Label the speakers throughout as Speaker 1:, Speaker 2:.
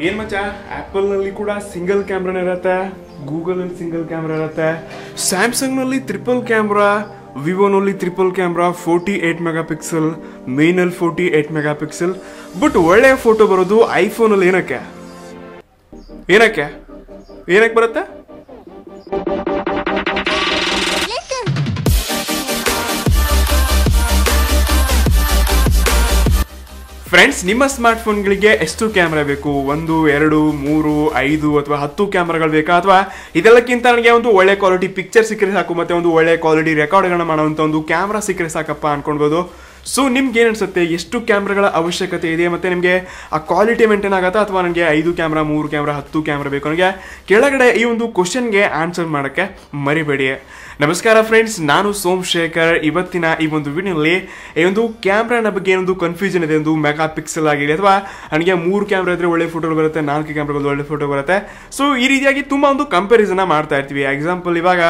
Speaker 1: ಏನ್ ಮಚ್ಚ? ಆಪಲ್ನಲ್ಲಿ ಕೂಡ ಸಿಂಗಲ್ ಕ್ಯಾಮ್ರಾನೇ ಇರತ್ತೆ ಗೂಗಲ್ನಲ್ಲಿ ಸಿಂಗಲ್ ಕ್ಯಾಮ್ರಾ ಇರತ್ತೆ ಸ್ಯಾಮ್ಸಂಗ್ನಲ್ಲಿ triple camera ವಿವೋನಲ್ಲಿ triple camera forty eight megapixel ಮೇನಲ್ಲಿ forty eight mega pixel but ಒಳ್ಳೆಯ ಫೋಟೋ ಬರೋದು ಐಫೋನಲ್ಲಿ ಏನಕ್ಕೆ? ಏನಕ್ಕೆ? ಏನಕ್ಕೆ ಬರುತ್ತೆ? ಫ್ರೆಂಡ್ಸ್ ನಿಮ್ಮ ಸ್ಮಾರ್ಟ್ ಫೋನ್ಗಳಿಗೆ ಎಷ್ಟು ಕ್ಯಾಮ್ರಾ ಬೇಕು? ಒಂದು, ಎರಡು, ಮೂರು, ಐದು ಅಥವಾ ಹತ್ತು ಕ್ಯಾಮ್ರಾಗಳು ಬೇಕಾ? ಅಥವಾ ಇದೆಲ್ಲಕ್ಕಿಂತ ನನಗೆ ಒಂದು ಒಳ್ಳೆ ಕ್ವಾಲಿಟಿ ಪಿಕ್ಚರ್ ಸಿಕ್ಕರೆ ಸಾಕು ಮತ್ತೆ ಒಂದು ಒಳ್ಳೆ ಕ್ವಾಲಿಟಿ ರೆಕಾರ್ಡ್ಗಳನ್ನ ಮಾಡುವಂಥ ಒಂದು ಕ್ಯಾಮ್ರಾ ಸಿಕ್ಕರೆ ಸಾಕಪ್ಪ ಅನ್ಕೊಳ್ಬೋದು. ಸೊ ನಿಮ್ಗೆ ಏನು ಅನ್ಸುತ್ತೆ? ಎಷ್ಟು ಕ್ಯಾಮ್ರಾಗಳ ಅವಶ್ಯಕತೆ ಇದೆ ಮತ್ತು ನಿಮಗೆ ಆ ಕ್ವಾಲಿಟಿ ಮೇಂಟೈನ್ ಆಗುತ್ತಾ ಅಥವಾ ನನಗೆ ಐದು ಕ್ಯಾಮ್ರಾ ಮೂರು ಕ್ಯಾಮ್ರಾ ಹತ್ತು ಕ್ಯಾಮ್ರಾ ಬೇಕು? ನನಗೆ ಕೆಳಗಡೆ ಈ ಒಂದು ಕ್ವಶನ್ಗೆ ಆನ್ಸರ್ ಮಾಡೋಕ್ಕೆ ಮರಿಬೇಡಿ. ನಮಸ್ಕಾರ ಫ್ರೆಂಡ್ಸ್ ನಾನು ಸೋಮಶೇಖರ್ ಇವತ್ತಿನ ಈ ಒಂದು ವಿಡಿಯೋನಲ್ಲಿ ಈ ಒಂದು ಕ್ಯಾಮ್ರಾನ ಬಗ್ಗೆ ಏನೊಂದು ಕನ್ಫ್ಯೂಷನ್ ಇದೆ, ಒಂದು ಮೆಗಾ ಪಿಕ್ಸೆಲ್ ಆಗಿರಲಿ ಅಥವಾ ನನಗೆ ಮೂರು ಕ್ಯಾಮ್ರಾ ಇದ್ರೆ ಒಳ್ಳೆ ಫೋಟೋ ಬರುತ್ತೆ, ನಾಲ್ಕು ಕ್ಯಾಮ್ರಾಗಳು ಒಳ್ಳೆ ಫೋಟೋ ಬರುತ್ತೆ. ಸೊ ಈ ರೀತಿಯಾಗಿ ತುಂಬ ಒಂದು ಕಂಪ್ಯಾರಿಸನ್ ಮಾಡ್ತಾ ಇರ್ತೀವಿ. ಎಕ್ಸಾಂಪಲ್ ಇವಾಗ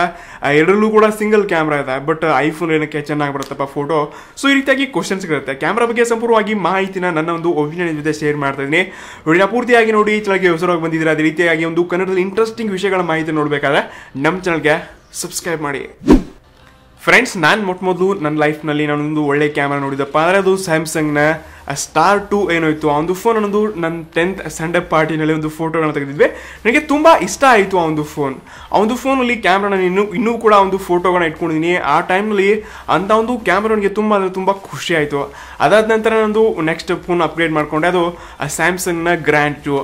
Speaker 1: ಎರಡರಲ್ಲೂ ಕೂಡ ಸಿಂಗಲ್ ಕ್ಯಾಮ್ರಾ ಇದೆ ಬಟ್ ಐಫೋನ್ ಏನಕ್ಕೆ ಚೆನ್ನಾಗಿ ಬರುತ್ತಪ್ಪ ಫೋಟೋ ಸೊ ಈ ರೀತಿಯಾಗಿ ಕ್ವಶನ್ಸ್ ಇರುತ್ತೆ. ಕ್ಯಾಮ್ರಾ ಬಗ್ಗೆ ಸಂಪೂರ್ಣವಾಗಿ ಮಾಹಿತಿನ ನನ್ನ ಒಂದು ಒಪಿನಿಯನ್ ಜೊತೆ ಶೇರ್ ಮಾಡ್ತಾ ಇದ್ದೀನಿ. ವಿಡಿಯೋ ಪೂರ್ತಿಯಾಗಿ ನೋಡಿ ಚೆನ್ನಾಗಿ ಹೊಸರಾಗಿ ಬಂದಿದ್ದೀರಾ, ಅದೇ ರೀತಿಯಾಗಿ ಒಂದು ಕನ್ನಡದಲ್ಲಿ ಇಂಟ್ರೆಸ್ಟಿಂಗ್ ವಿಷಯಗಳ ಮಾಹಿತಿ ನೋಡಬೇಕಾದ್ರೆ ನಮ್ಮ ಚಾನಲ್ಗೆ ಸಬ್ಸ್ಕ್ರೈಬ್ ಮಾಡಿ. ಫ್ರೆಂಡ್ಸ್ ನಾನು ಮೊಟ್ಟ ಮೊದಲು ನನ್ನ ಲೈಫ್ನಲ್ಲಿ ನಾನೊಂದು ಒಳ್ಳೆ ಕ್ಯಾಮ್ರಾ ನೋಡಿದಪ್ಪ. ಅಂದರೆ ಅದು ಸ್ಯಾಮ್ಸಂಗ್ನ ಸ್ಟಾರ್ ಟು ಇತ್ತು ಆ ಒಂದು ಫೋನ್ ಅನ್ನೋದು ನನ್ನ ಟೆಂತ್ ಸಂಡೇ ಪಾರ್ಟಿನಲ್ಲಿ ಒಂದು ಫೋಟೋಗಳನ್ನ ತೆಗೆದಿದ್ವಿ. ನನಗೆ ತುಂಬ ಇಷ್ಟ ಆಯಿತು ಆ ಒಂದು ಫೋನ್ ಆ ಒಂದು ಫೋನಲ್ಲಿ ಕ್ಯಾಮ್ರಾ ನಾನು ಇನ್ನೂ ಇನ್ನೂ ಕೂಡ ಒಂದು ಫೋಟೋಗಳನ್ನ ಇಟ್ಕೊಂಡಿದ್ದೀನಿ ಆ ಟೈಮ್ನಲ್ಲಿ ಅಂಥ ಒಂದು ಕ್ಯಾಮ್ರಾ ನನಗೆ ತುಂಬ ಅಂದರೆ ತುಂಬ ಖುಷಿ ಆಯಿತು. ಅದಾದ ನಂತರ ನಂದು ನೆಕ್ಸ್ಟ್ ಫೋನ್ ಅಪ್ಗ್ರೇಡ್ ಮಾಡಿಕೊಂಡೆ. ಅದು ಸ್ಯಾಮ್ಸಂಗ್ನ ಗ್ರ್ಯಾಂಡ್ ಟು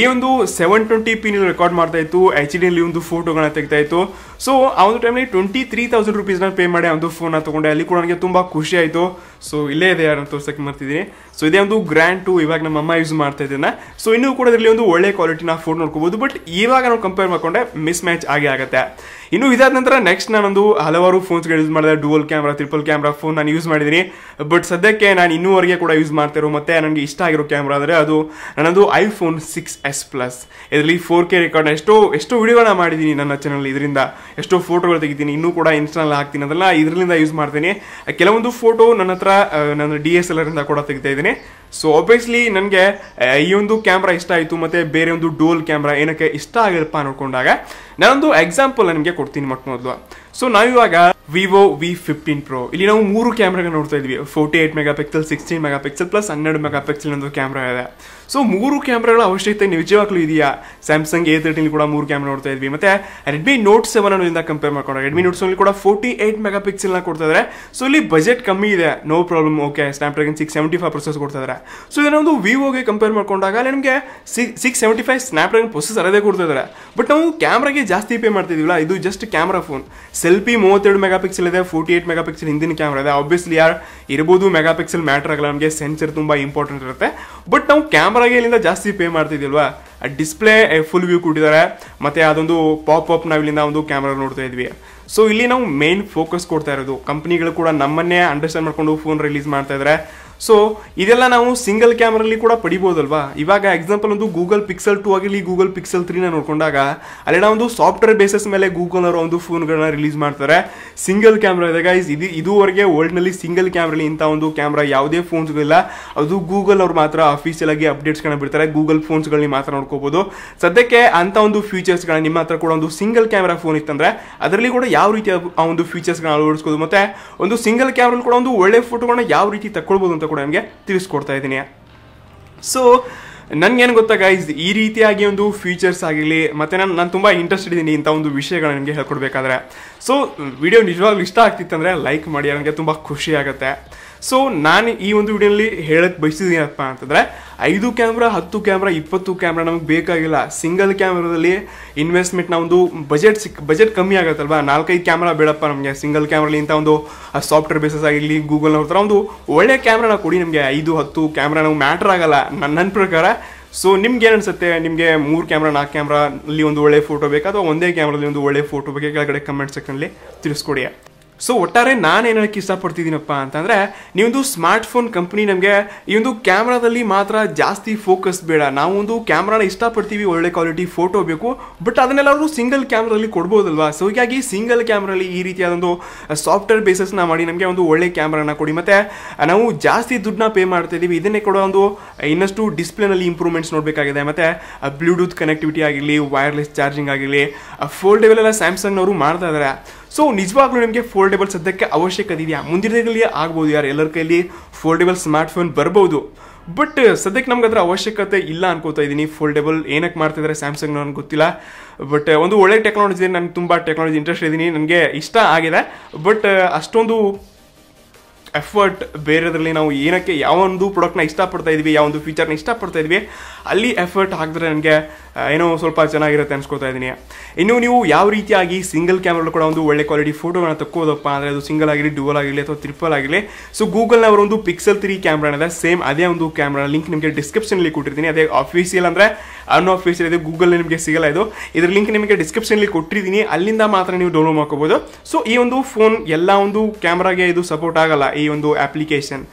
Speaker 1: ಈ ಒಂದು ಸೆವೆನ್ ಟ್ವೆಂಟಿ ಪಿನಲ್ಲಿ ರೆಕಾರ್ಡ್ ಮಾಡ್ತಾ ಇತ್ತು. ಎಚ್ ಡಿಯಲ್ಲಿ ಒಂದು ಫೋಟೋಗಳನ್ನ ತೆಗ್ತಾ ಇತ್ತು. ಸೊ ಆ ಒಂದು ಟೈಮಲ್ಲಿ ಟ್ವೆಂಟಿ ತ್ರೀ ತೌಸಂಡ್ ರುಪೀಸ್ನ ಪೇ ಮಾಡಿ ಆ ಒಂದು ಫೋನ್ನ ತೊಗೊಂಡೆ. ಅಲ್ಲಿ ಕೂಡ ನನಗೆ ತುಂಬ ಖುಷಿ ಆಯಿತು. ಸೊ ಇಲ್ಲೇ ಇದೆ ಯಾರನ್ನ ತೋರ್ಸೋಕ್ಕೆ ಮಾಡ್ತಿದ್ದೀನಿ ಸೊ ಇದೇ ಒಂದು ಗ್ರ್ಯಾಂಡ್ ಟು ಇವಾಗ ನಮ್ಮ ಅಮ್ಮ ಯೂಸ್ ಮಾಡ್ತಾ ಇದ್ದೇನೆ. ಸೊ ಇನ್ನೂ ಕೂಡ ಇದರಲ್ಲಿ ಒಂದು ಒಳ್ಳೆ ಕ್ವಾಲಿಟಿನ ಫೋನ್ ನೋಡ್ಕೋಬಹುದು ಬಟ್ ಇವಾಗ ನಾವು ಕಂಪೇರ್ ಮಾಡ್ಕೊಂಡೆ ಮಿಸ್ ಮ್ಯಾಚ್ ಆಗೇ ಆಗುತ್ತೆ. ಇನ್ನು ಇದಾದ ನಂತರ ನೆಕ್ಸ್ಟ್ ನಾನೊಂದು ಹಲವಾರು ಫೋನ್ಸ್ಗಳು ಯೂಸ್ ಮಾಡಿದೆ. Dual camera triple camera phone ನಾನು ಯೂಸ್ ಮಾಡಿದ್ದೀನಿ. ಬಟ್ ಸದ್ಯಕ್ಕೆ ನಾನು ಇನ್ನೂವರೆಗೆ ಕೂಡ ಯೂಸ್ ಮಾಡ್ತಿರೋ ಮತ್ತೆ ನನಗೆ ಇಷ್ಟ ಆಗಿರೋ ಕ್ಯಾಮ್ರಾ ಅಂದರೆ ಅದು ನನ್ನದು ಐಫೋನ್ ಸಿಕ್ಸ್ ಎಸ್ ಪ್ಲಸ್ ಇದರಲ್ಲಿ ಫೋರ್ ಕೆ ರೆಕಾರ್ಡ್ ಎಷ್ಟೋ ಎಷ್ಟೋ ವಿಡಿಯೋಗಳನ್ನ ಮಾಡಿದ್ದೀನಿ ನನ್ನ ಚಾನಲ್ ಇದರಿಂದ. ಎಷ್ಟೋ ಫೋಟೋಗಳು ತೆಗಿತೀನಿ. ಇನ್ನೂ ಕೂಡ ಇನ್ಸ್ಟಾಲ್ ಹಾಕ್ತೀನಿ ಅದೆಲ್ಲ ಇದರಿಂದ ಯೂಸ್ ಮಾಡ್ತೀನಿ. ಕೆಲವೊಂದು ಫೋಟೋ ನನ್ನ ಹತ್ರ ನನ್ನ ಡಿ ಎಸ್ ಎಲ್ ಇಂದ ಕೂಡ ತೆಗಿತಾ ಇದ್ದೀನಿ. ಸೊ ಆಬ್ವಿಯಸ್ಲಿ ನನಗೆ ಈ ಒಂದು ಕ್ಯಾಮ್ರಾ ಇಷ್ಟ ಆಯಿತು, ಮತ್ತೆ ಬೇರೆ ಒಂದು ಡೋಲ್ ಕ್ಯಾಮ್ರಾ ಏನಕ್ಕೆ ಇಷ್ಟ ಆಗಿರಪ್ಪ ನೋಡ್ಕೊಂಡಾಗ ನಾನೊಂದು ಎಕ್ಸಾಂಪಲ್ ನನಗೆ ಕೊಡ್ತೀನಿ ಮೊಟ್ಟ ಮೊದಲು ಸೊ ನಾವಿವಾಗ ವಿವೋ ವಿ ಫಿಫ್ಟೀನ್ ಪ್ರೋ ಇಲ್ಲಿ ನಾವು ಮೂರು ಕ್ಯಾಮ್ರಾಗಳು ನೋಡ್ತಾ ಇದ್ವಿ forty eight megapixel sixteen megapixel plus ಹನ್ನೆರಡು ಮೆಗಾ ಪಿಕ್ಸೆಲ್ ಒಂದು ಕ್ಯಾಮ್ರಾ ಇದೆ. ಸೊ ಮೂರು ಕ್ಯಾಮ್ರಾಗಳ ಅವಶ್ಯಕತೆ ನಿಜವಾಗ್ಲೂ ಇದೆಯಾ? ಸ್ಯಾಮ್ಸಂಗ್ ಎ ತರ್ಟಿನ್ ಕೂಡ ಮೂರು ಕ್ಯಾಮ್ರಾ ನೋಡ್ತಾ ಇದ್ವಿ. ಮತ್ತೆ ರೆಡ್ಮಿ ನೋಟ್ ಸೆವೆನ್ ಅನ್ನೋದಿಂದ ಕಂಪೇರ್ ಮಾಡ್ಕೊಂಡ್ರೆ. ರೆಡ್ಮಿ ನೋಟ್ಸ್ ಸೆವೆನ್ ಕೂಡ ಫೋರ್ಟಿ ಏಟ್ ಮೆಗಾ ಪಿಕ್ಸೆಲ್ನ ಕೊಡ್ತಾ ಇದ್ದಾರೆ ಸೊ ಇಲ್ಲಿ ಬಜೆಟ್ ಕಮ್ಮಿ ಇದೆ. No problem okay Snapdragon six seventy five processor ಕೊಡ್ತಾ ಇದ್ದಾರೆ ಸೊ ಇದನ್ನೊಂದು ವಿವೋಗೆ ಕಂಪೇರ್ ಮಾಡ್ಕೊಂಡಾಗ ನಿಮಗೆ six seventy five Snapdragon processor ಅದೇ ಕೊಡ್ತಾ ಇದ್ದಾರೆ ಬಟ್ ನಾವು ಕ್ಯಾಮ್ರಾಗೆ ಜಾಸ್ತಿ ಪೇ ಮಾಡ್ತಿದೀವಲ್ಲ ಇದು ಜಸ್ಟ್ ಕ್ಯಾಮ್ರಾ ಫೋನ್ ಸೆಲ್ಫಿ ಮೂವತ್ತೆರಡು ಮೆಗಾ ಪಿಕ್ಸೆಲ್ ಇದೆ ಫೋರ್ಟಿ ಏಟ್ ಮೆಗಾ ಪಿಕ್ಸೆಲ್ ಹಿಂದಿನ ಕ್ಯಾಮ್ರಾ ಇದೆ. ಆಬ್ವಿಯಸ್ಲಿ ಯಾರು ಇರ್ಬೋದು ಮೆಗಾ ಪಿಕ್ಸೆಲ್ ಮ್ಯಾಟರ್ ಆಗಲ್ಲ, ನಮಗೆ ಸೆನ್ಸರ್ ತುಂಬ ಇಂಪಾರ್ಟೆಂಟ್ ಇರುತ್ತೆ. ಬಟ್ ನಾವು ಕ್ಯಾಮ್ರಾಗೆ ಇಲ್ಲಿಂದ ಜಾಸ್ತಿ ಪೇ ಮಾಡ್ತಿದ್ದಿಲ್ವಾ? ಡಿಸ್ಪ್ಲೇ ಫುಲ್ ವ್ಯೂ ಕೊಟ್ಟಿದ್ದಾರೆ. ಮತ್ತು ಅದೊಂದು ಪಾಪ್ ಅಪ್ ನಾವು ಇಲ್ಲಿಂದ ಒಂದು ಕ್ಯಾಮ್ರಾ ನೋಡ್ತಾ ಇದ್ವಿ. ಸೊ ಇಲ್ಲಿ ನಾವು ಮೇನ್ ಫೋಕಸ್ ಕೊಡ್ತಾ ಇರೋದು. ಕಂಪ್ನಿಗಳು ಕೂಡ ನಮ್ಮನ್ನೇ ಅಂಡರ್ಸ್ಟ್ಯಾಂಡ್ ಮಾಡ್ಕೊಂಡು ಫೋನ್ ರಿಲೀಸ್ ಮಾಡ್ತಾ ಇದ್ದಾರೆ ಸೊ ಇದೆಲ್ಲ ನಾವು ಸಿಂಗಲ್ ಕ್ಯಾಮ್ರಲ್ಲಿ ಕೂಡ ಪಡಿಬೋದಲ್ವಾ? ಇವಾಗ ಎಕ್ಸಾಂಪಲ್ ಒಂದು ಗೂಗಲ್ ಪಿಕ್ಸೆಲ್ ಟು ಆಗಲಿ ಗೂಗಲ್ ಪಿಕ್ಸೆಲ್ ತ್ರೀನ ನೋಡ್ಕೊಂಡಾಗ ಅಲ್ಲಿ ನಾವು ಒಂದು ಸಾಫ್ಟ್ವೇರ್ ಬೇಸಸ್ ಮೇಲೆ ಗೂಗಲ್ ಅವರು ಒಂದು ಫೋನ್ಗಳನ್ನ ರಿಲೀಸ್ ಮಾಡ್ತಾರೆ. ಸಿಂಗಲ್ ಕ್ಯಾಮ್ರಾ ಇದೆ. ಗೈಸ್ ಇದು ಇದುವರೆಗೆ ವರ್ಲ್ಡ್ನಲ್ಲಿ ಸಿಂಗಲ್ ಕ್ಯಾಮ್ರಲ್ಲಿ ಇಂಥ ಒಂದು ಕ್ಯಾಮ್ರಾ ಯಾವುದೇ ಫೋನ್ಸ್ಗಳಿಲ್ಲ ಅದು ಗೂಗಲ್ ಅವ್ರು ಮಾತ್ರ ಅಫಿಷಿಯಲ್ ಆಗಿ ಅಪ್ಡೇಟ್ಸ್ಗಳನ್ನ ಬಿಡ್ತಾರೆ. ಗೂಗಲ್ ಫೋನ್ಸ್ಗಳನ್ನ ಮಾತ್ರ ನೋಡ್ಕೋಬಹುದು ಸದ್ಯಕ್ಕೆ ಅಂತ ಒಂದು ಫೀಚರ್ಸ್ಗಳನ್ನ ನಿಮ್ಮ ಹತ್ರ ಕೂಡ ಒಂದು ಸಿಂಗಲ್ ಕ್ಯಾಮ್ರಾ ಫೋನ್ ಇತ್ತಂದ್ರೆ ಅದರಲ್ಲಿ ಕೂಡ ಯಾವ ರೀತಿ ಆ ಒಂದು ಫೀಚರ್ಸ್ಗಳನ್ನ ಅಳವಡಿಸ್ಕೋದು ಮತ್ತೆ ಒಂದು ಸಿಂಗಲ್ ಕ್ಯಾಮ್ರಲ್ಲಿ ಕೂಡ ಒಂದು ಒಳ್ಳೆ ಫೋಟೋಗಳನ್ನ ಯಾವ ರೀತಿ ತಕ್ಕೊಳ್ಬೋದು ಅಂತ ಕೂಡ ನಿಮಗೆ ತಿಳಿಸ್ಕೊಡ್ತಾ ಇದ್ದೀನಿ. ಸೊ ನನ್ಗೇನು ಗೊತ್ತಾ ಗೈಸ್ ಈ ರೀತಿಯಾಗಿ ಒಂದು ಫೀಚರ್ಸ್ ಆಗಿರಲಿ, ಮತ್ತೆ ನಾನು ನಾನು ತುಂಬ ಇಂಟ್ರೆಸ್ಟೆಡ್ ಇದ್ದೀನಿ ಇಂಥ ಒಂದು ವಿಷಯಗಳು ನಿಮಗೆ ಹೇಳ್ಕೊಡ್ಬೇಕಾದ್ರೆ. ಸೊ ವಿಡಿಯೋ ನಿಜವಾಗ್ಲೂ ಇಷ್ಟ ಆಗ್ತಿತ್ತಂದರೆ ಲೈಕ್ ಮಾಡಿ ನನಗೆ ತುಂಬ ಖುಷಿ ಆಗುತ್ತೆ. ಸೊ ನಾನು ಈ ಒಂದು ವಿಡಿಯೋನಲ್ಲಿ ಹೇಳಕ್ಕೆ ಬಯಸಿದ್ದೀನಿ ಬಯಸಿದ್ದೀನಪ್ಪ ಅಂತಂದ್ರೆ, ಐದು ಕ್ಯಾಮ್ರಾ, ಹತ್ತು ಕ್ಯಾಮ್ರಾ, ಇಪ್ಪತ್ತು ಕ್ಯಾಮ್ರಾ ನಮಗೆ ಬೇಕಾಗಿಲ್ಲ. ಸಿಂಗಲ್ ಕ್ಯಾಮ್ರಾದಲ್ಲಿ ಇನ್ವೆಸ್ಟ್ಮೆಂಟ್ ಒಂದು ಬಜೆಟ್ ಸಿಕ್ ಬಜೆಟ್ ಕಮ್ಮಿ ಆಗುತ್ತಲ್ವ? ನಾಲ್ಕೈದು ಕ್ಯಾಮ್ರಾ ಬೇಡಪ್ಪ ನಮಗೆ. ಸಿಂಗಲ್ ಕ್ಯಾಮ್ರಲ್ಲಿ ಇಂಥ ಒಂದು ಸಾಫ್ಟ್ವೇರ್ ಬೇಸಸ್ ಆಗಿರಲಿ ಗೂಗಲ್ ಥರ ಒಂದು ಒಳ್ಳೆ ಕ್ಯಾಮ್ರಾನ ಕೊಡಿ ನಮಗೆ. ಐದು, ಹತ್ತು ಕ್ಯಾಮ್ರಾ ನಾವು ಮ್ಯಾಟ್ರ್ ಆಗಲ್ಲ. ನನ್ನ ನನ್ನ ಪ್ರಕಾರ. ಸೊ ನಿಮ್ಗೆ ಏನು ಅನ್ಸುತ್ತೆ? ನಿಮಗೆ ಮೂರು ಕ್ಯಾಮ್ರಾ, ನಾಲ್ಕು ಕ್ಯಾಮ್ರಾ ಅಲ್ಲಿ ಒಂದು ಒಳ್ಳೆ ಫೋಟೋ ಬೇಕಾ? ಅಥವಾ ಒಂದೇ ಕ್ಯಾಮ್ರಲ್ಲಿ ಒಂದು ಒಳ್ಳೆ ಫೋಟೋ ಬಗ್ಗೆ ಕೆಳಗಡೆ ಕಮೆಂಟ್ ಸೆಕ್ಷನಲ್ಲಿ ತಿಳಿಸ್ಕೊಡಿ. ಸೊ ಒಟ್ಟಾರೆ ನಾನು ಏನು ಹೇಳಕ್ಕೆ ಇಷ್ಟಪಡ್ತಿದ್ದೀನಪ್ಪ ಅಂತಂದರೆ, ನೀವೊಂದು ಸ್ಮಾರ್ಟ್ ಫೋನ್ ಕಂಪ್ನಿ ನಮಗೆ ಈ ಒಂದು ಕ್ಯಾಮ್ರಾದಲ್ಲಿ ಮಾತ್ರ ಜಾಸ್ತಿ ಫೋಕಸ್ ಬೇಡ. ನಾವು ಒಂದು ಕ್ಯಾಮ್ರಾನ ಇಷ್ಟಪಡ್ತೀವಿ, ಒಳ್ಳೆ ಕ್ವಾಲಿಟಿ ಫೋಟೋ ಬೇಕು ಬಟ್ ಅದನ್ನೆಲ್ಲರೂ ಸಿಂಗಲ್ ಕ್ಯಾಮ್ರಾದಲ್ಲಿ ಕೊಡ್ಬೋದಲ್ವಾ? ಸೊ ಹೀಗಾಗಿ ಸಿಂಗಲ್ ಕ್ಯಾಮ್ರಲ್ಲಿ ಈ ರೀತಿಯಾದ ಒಂದು ಸಾಫ್ಟ್ವೇರ್ ಬೇಸಸ್ನ ಮಾಡಿ ನಮಗೆ ಒಂದು ಒಳ್ಳೆ ಕ್ಯಾಮ್ರಾನ ಕೊಡಿ. ಮತ್ತು ನಾವು ಜಾಸ್ತಿ ದುಡ್ಡನ್ನ ಪೇ ಮಾಡ್ತಾ ಇದ್ದೀವಿ ಇದನ್ನೇ ಕೊಡೋ ಒಂದು ಇನ್ನಷ್ಟು ಡಿಸ್ಪ್ಲೇನಲ್ಲಿ ಇಂಪ್ರೂವ್ಮೆಂಟ್ಸ್ ನೋಡಬೇಕಾಗಿದೆ. ಮತ್ತು ಬ್ಲೂಟೂತ್ ಕನೆಕ್ಟಿವಿಟಿ ಆಗಿರಲಿ ವೈರ್ಲೆಸ್ ಚಾರ್ಜಿಂಗ್ ಆಗಿರಲಿ ಫೋಲ್ಡೇಬಲ್ ಎಲ್ಲ ಸ್ಯಾಮ್ಸಂಗ್ನವರು ಮಾಡ್ತಾ ಇದ್ದಾರೆ ಸೊ ನಿಜವಾಗ್ಲೂ ನಿಮಗೆ ಫೋಲ್ಡೇಬಲ್ ಸದ್ಯಕ್ಕೆ ಅವಶ್ಯಕತೆ ಇದೆಯಾ ಮುಂದಿನ ದಿನಗಳಲ್ಲಿ ಆಗ್ಬೋದು ಯಾರು? ಎಲ್ಲರ ಕೈಯಲ್ಲಿ ಫೋಲ್ಡೇಬಲ್ ಸ್ಮಾರ್ಟ್ ಫೋನ್ ಬರ್ಬೋದು. ಬಟ್ ಸದ್ಯಕ್ಕೆ ನಮ್ಗೆ ಅದರ ಅವಶ್ಯಕತೆ ಇಲ್ಲ ಅನ್ಕೋತಾ ಇದ್ದೀನಿ. ಫೋಲ್ಡೇಬಲ್ ಏನಕ್ಕೆ ಮಾಡ್ತಿದ್ದಾರೆ ಸ್ಯಾಮ್ಸಂಗ್ ನನಗೆ ಗೊತ್ತಿಲ್ಲ. ಬಟ್ ಒಂದು ಒಳ್ಳೆ ಟೆಕ್ನಾಲಜಿ ನನಗೆ ತುಂಬ ಟೆಕ್ನಾಲಜಿ ಇಂಟ್ರೆಸ್ಟ್ ಇದ್ದೀನಿ. ನನಗೆ ಇಷ್ಟ ಆಗಿದೆ. ಬಟ್ ಅಷ್ಟೊಂದು ಎಫರ್ಟ್ ಬೇರೆದ್ರಲ್ಲಿ ನಾವು ಏನಕ್ಕೆ ಯಾವ ಒಂದು ಪ್ರಾಡಕ್ಟ್ನ ಇಷ್ಟಪಡ್ತಾ ಇದ್ವಿ ಯಾವ ಒಂದು ಫೀಚರ್ನ ಇಷ್ಟಪಡ್ತಾ ಇದ್ವಿ, ಅಲ್ಲಿ ಎಫರ್ಟ್ ಹಾಕಿದ್ರೆ ನನಗೆ ಏನೋ ಸ್ವಲ್ಪ ಚೆನ್ನಾಗಿರುತ್ತೆ ಅನ್ಸ್ಕೊತಾ ಇದ್ದೀನಿ ಇನ್ನು ನೀವು ಯಾವ ರೀತಿಯಾಗಿ ಸಿಂಗಲ್ ಕ್ಯಾಮ್ರಲ್ಲಿ ಕೂಡ ಒಂದು ಒಳ್ಳೆ ಕ್ವಾಲಿಟಿ ಫೋಟೋಗಳನ್ನ ತಕ್ಕೋದಪ್ಪ ಅಂದರೆ ಅದು ಸಿಂಗಲ್ ಆಗಿರಲಿ ಡುವಲ್ ಆಗಿರಲಿ ಅಥವಾ ತ್ರಿಪಲ್ ಆಗಿರಲಿ ಸೊ ಗೂಗಲ್ನ ಅವರೊಂದು ಪಿಕ್ಸೆಲ್ ತ್ರೀ ಕ್ಯಾಮ್ರಾ ಸೇಮ್ ಅದೇ ಒಂದು ಕ್ಯಾಮ್ರಾ ಲಿಂಕ್ ನಿಮಗೆ ಡಿಸ್ಕ್ರಿಪ್ಷನಲ್ಲಿ ಕೊಟ್ಟಿರ್ತೀನಿ. ಅದೇ ಆಫೀಸಿಯಲ್ ಅಂದರೆ ಅನ್ಆಫೀಸಿಯಲ್ ಇದೆ ಗೂಗಲ್ ನಿಮಗೆ ಸಿಗಲ್ಲ ಇದು. ಇದ್ರ ಲಿಂಕ್ ನಿಮಗೆ ಡಿಸ್ಕ್ರಿಪ್ಷನಲ್ಲಿ ಕೊಟ್ಟಿದ್ದೀನಿ. ಅಲ್ಲಿಂದ ಮಾತ್ರ ನೀವು ಡೌನ್ಲೋಡ್ ಮಾಡ್ಕೋಬೋದು. ಸೊ ಈ ಒಂದು ಫೋನ್ ಎಲ್ಲ ಒಂದು ಕ್ಯಾಮ್ರಾಗೆ ಇದು ಸಪೋರ್ಟ್ ಆಗಲ್ಲ, ಈ ಒಂದು ಅಪ್ಲಿಕೇಶನ್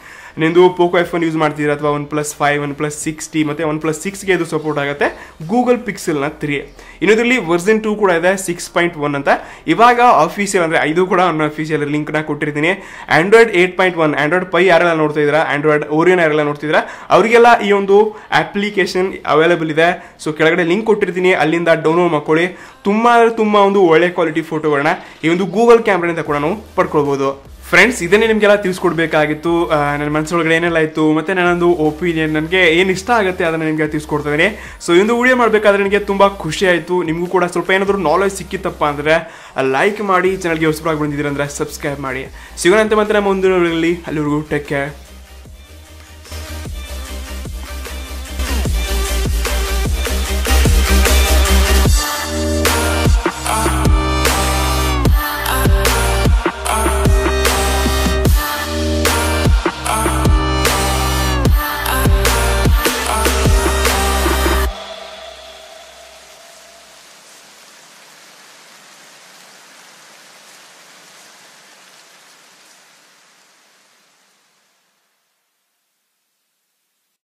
Speaker 1: ನಿಂದು ಪೋಕೋ ಐಫೋನ್ ಯೂಸ್ ಮಾಡ್ತಿದ್ದೀರಾ ಅಥವಾ one plus five one plus six T ಮತ್ತು ಒನ್ ಪ್ಲಸ್ ಸಿಕ್ಸ್ಗೆ ಇದು ಸಪೋರ್ಟ್ ಆಗುತ್ತೆ. ಗೂಗಲ್ ಪಿಕ್ಸೆಲ್ನ ತ್ರೀ ಇನ್ನೊಂದರಲ್ಲಿ ವರ್ಸನ್ ಟೂ ಕೂಡ ಇದೆ ಸಿಕ್ಸ್ ಪಾಯಿಂಟ್ ಒನ್ ಅಂತ. ಇವಾಗ ಆಫೀಸಿಯಲ್ ಅಂದರೆ ಇದು ಕೂಡ ಅನ್ ಅಫೀಸಿಯಲ್ ಲಿಂಕ್ನ ಕೊಟ್ಟಿರ್ತೀನಿ. Android eight point one Android pie ಯಾರೆಲ್ಲ ನೋಡ್ತಾ ಇದ್ದೀರಾ? ಆಂಡ್ರಾಯ್ಡ್ ಓರಿಯನ್ ಯಾರೆಲ್ಲ ನೋಡ್ತಿದ್ದೀರಾ ಅವರಿಗೆಲ್ಲ ಈ ಒಂದು ಅಪ್ಲಿಕೇಶನ್ ಅವೈಲೇಬಲ್ ಇದೆ. ಸೊ ಕೆಳಗಡೆ ಲಿಂಕ್ ಕೊಟ್ಟಿರ್ತೀನಿ, ಅಲ್ಲಿಂದ ಡೌನ್ಲೋಡ್ ಮಾಡ್ಕೊಳ್ಳಿ. ತುಂಬ ತುಂಬ ಒಂದು ಒಳ್ಳೆ ಕ್ವಾಲಿಟಿ ಫೋಟೋಗಳನ್ನ ಈ ಒಂದು ಗೂಗಲ್ ಕ್ಯಾಮ್ರಾನಿಂದ ಕೂಡ ನಾವು ಪಡ್ಕೊಳ್ಬೋದು. ಫ್ರೆಂಡ್ಸ್ ಇದನ್ನೇ ನಿಮಗೆಲ್ಲ ತಿಳಿಸ್ಕೊಡ್ಬೇಕಾಗಿತ್ತು. ನನ್ನ ಮನಸ್ಸೊಳಗಡೆ ಏನೆಲ್ಲ ಇತ್ತು, ಮತ್ತು ನನ್ನೊಂದು ಒಪಿನಿಯನ್ ನನಗೆ ಏನು ಇಷ್ಟ ಆಗುತ್ತೆ ಅದನ್ನು ನಿಮಗೆ ತಿಳಿಸ್ಕೊಡ್ತಾ ಇದ್ದೀನಿ ಸೊ ಇಂದು ವಿಡಿಯೋ ಮಾಡಬೇಕಾದ್ರೆ ನನಗೆ ತುಂಬ ಖುಷಿ ಆಯಿತು. ನಿಮಗೂ ಕೂಡ ಸ್ವಲ್ಪ ಏನಾದರೂ ನಾಲೆಜ್ ಸಿಕ್ಕಿತ್ತಪ್ಪ ಅಂದರೆ ಲೈಕ್ ಮಾಡಿ ಚಾನಲ್ಗೆ ಹೊಸಬರಾಗಿ ಬಂದಿದ್ದೀರಂದ್ರೆ ಸಬ್ಸ್ಕ್ರೈಬ್ ಮಾಡಿ. ಸಿಗೋಣಂತೆ ಮತ್ತೆ ನಮ್ಮ ಮುಂದಿನ ಅಲ್ಲಿವರೆಗೂ ಟೇಕ್ ಕೇರ್